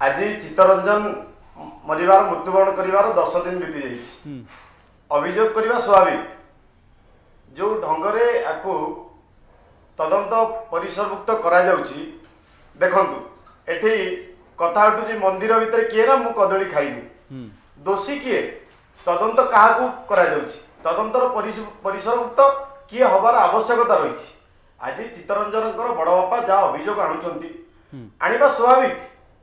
ଆଜି ଚିତ୍ତରଞ୍ଜନ ମରିବାର ମୃତ୍ୟୁବରଣ କରିବାର ଦଶ ଦିନ ବିତି ଯାଇଛି ଅଭିଯୋଗ କରିବା ସ୍ୱାଭାବିକ। ଯୋଉ ଢଙ୍ଗରେ ଆକୁ ତଦନ୍ତ ପରିସରଭୁକ୍ତ କରାଯାଉଛି ଦେଖନ୍ତୁ ଏଠି କଥା ଉଠୁଛି ମନ୍ଦିର ଭିତରେ କିଏ ନା ମୁଁ କଦଳୀ ଖାଇବି ଦୋଷୀ କିଏ? ତଦନ୍ତ କାହାକୁ କରାଯାଉଛି? ତଦନ୍ତର ପରିସ- ପରିସରଭୁକ୍ତ କିଏ ହବାର ଆବଶ୍ୟକତା ରହିଛି? ଆଜି ଚିତ୍ତରଞ୍ଜନଙ୍କର ବଡ଼ ବାପା ଯାହା ଅଭିଯୋଗ ଆଣୁଛନ୍ତି ଆଣିବା ସ୍ୱାଭାବିକ।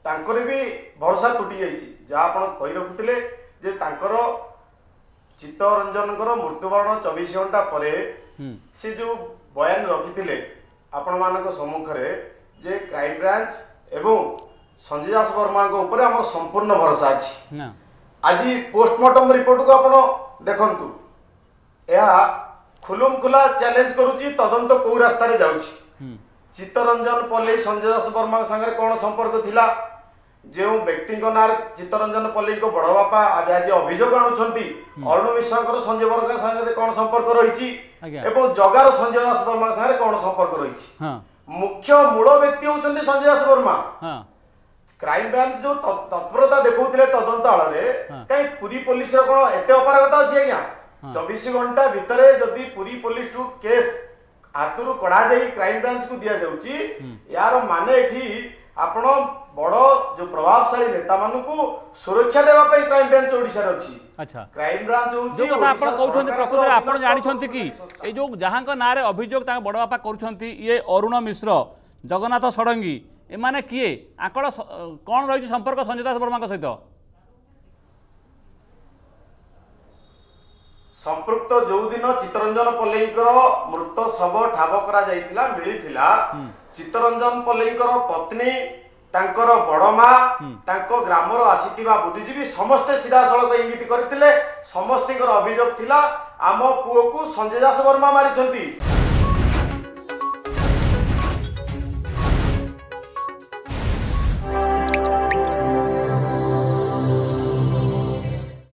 ତାଙ୍କର ବି ଭରସା ତୁଟି ଯାଇଛି। ଯାହା ଆପଣ କହି ରଖୁଥିଲେ ଯେ ତାଙ୍କର ଚିତ୍ତରଞ୍ଜନଙ୍କର ମୃତ୍ୟୁବରଣ ଚବିଶ ଘଣ୍ଟା ପରେ ସେ ଯୋଉ ବୟାନ ରଖିଥିଲେ ଆପଣମାନଙ୍କ ସମ୍ମୁଖରେ ଯେ କ୍ରାଇମ ବ୍ରାଞ୍ଚ ଏବଂ ସଞ୍ଜୟ ଦାସ ବର୍ମାଙ୍କ ଉପରେ ଆମର ସମ୍ପୂର୍ଣ୍ଣ ଭରସା ଅଛି। ଆଜି ପୋଷ୍ଟମର୍ଟମ ରିପୋର୍ଟକୁ ଆପଣ ଦେଖନ୍ତୁ। ଏହା ଖୁଲମ ଖୁଲା ଚ୍ୟାଲେଞ୍ଜ କରୁଛି ତଦନ୍ତ କୋଉ ରାସ୍ତାରେ ଯାଉଛି। ଚିତ୍ତରଞ୍ଜନ ପଲ୍ଲୀ ସଞ୍ଜୟ ଦାସ ବର୍ମାଙ୍କ ସାଙ୍ଗରେ କ'ଣ ସମ୍ପର୍କ ଥିଲା? ଯେଉଁ ବ୍ୟକ୍ତିଙ୍କ ନାଁରେ ଚିତ୍ତରଞ୍ଜନ ପଲ୍ଲୀଙ୍କ ବଡ଼ ବାପା ଆଜି ଅଭିଯୋଗ ଆଣୁଛନ୍ତି ଅରୁଣ ମିଶ୍ରଙ୍କର ସଞ୍ଜୟ ବର୍ମାଙ୍କ ସାଙ୍ଗରେ କ'ଣ ସମ୍ପର୍କ ରହିଛି। ଏବଂ ଜଗାର ସଞ୍ଜୟ ଦାସ ବର୍ମାଙ୍କ ସାଙ୍ଗରେ କ'ଣ ସମ୍ପର୍କ ରହିଛି? ମୁଖ୍ୟ ମୂଳ ବ୍ୟକ୍ତି ହଉଛନ୍ତି ସଞ୍ଜୟ ଦାସ ବର୍ମା। କ୍ରାଇମ ବ୍ରାଞ୍ଚ ଯୋଉ ତତ୍ପରତା ଦେଖଉଥିଲେ ତଦନ୍ତ ଆଳରେ। କାହିଁ ପୁରୀ ପୋଲିସର କଣ ଏତେ ଅପାରଗତା ଅଛି ଆଜ୍ଞା? ଚବିଶ ଘଣ୍ଟା ଭିତରେ ଯଦି ପୁରୀ ପୋଲିସ ଠୁ କେସ୍ ହାତରୁ କଢାଯାଇ କ୍ରାଇମ ବ୍ରାଞ୍ଚ କୁ ଦିଆଯାଉଛି ଏହାର ମାନେ ଏଠି ଆପଣ ବଡ ଯୋଉ ପ୍ରଭାବଶାଳୀ ନେତା ମାନଙ୍କୁ ସୁରକ୍ଷା ଦେବା ପାଇଁ କ୍ରାଇମ ବ୍ରାଞ୍ଚ ଓଡିଶାରେ ଅଛି। ଆଚ୍ଛା। କ୍ରାଇମ ବ୍ରାଞ୍ଚ ହଉଛି ଯୋଉ କଥା ଆପଣ କହୁଛନ୍ତି ପ୍ରକୃତରେ ଜାଣିଛନ୍ତି କି। ଏଇ ଯୋଉ ଯାହାଙ୍କ ନାଁରେ ଅଭିଯୋଗ ତାଙ୍କ ବଡ଼ ବାପା କରୁଛନ୍ତି ଇଏ ଅରୁଣ ମିଶ୍ର ଜଗନ୍ନାଥ ଷଡ଼ଙ୍ଗୀ ଏମାନେ କିଏ? ଆଙ୍କର କ'ଣ ରହିଛି ସମ୍ପର୍କ ସଞ୍ଜୟ ଦାସ ବର୍ମାଙ୍କ ସହିତ? ସମ୍ପୃକ୍ତ ଯୋଉଦିନ ଚିତ୍ତରଞ୍ଜନ ପଲ୍ଲୀଙ୍କର ମୃତ ଶବ ଠାବ କରାଯାଇଥିଲା ମିଳିଥିଲା। ଚିତ୍ତରଞ୍ଜନ ପଲ୍ଲୀଙ୍କର ପତ୍ନୀ ତାଙ୍କର ବଡ ମା ତାଙ୍କ ଗ୍ରାମର ଆସିଥିବା ବୁଦ୍ଧିଜୀବୀ ସମସ୍ତେ ସିଧାସଳଖ ଇଙ୍ଗିତ କରିଥିଲେ ସମସ୍ତଙ୍କର ଅଭିଯୋଗ ଥିଲା ଆମ ପୁଅକୁ ସଞ୍ଜୟ ଦାସ ବର୍ମା ମାରିଛନ୍ତି।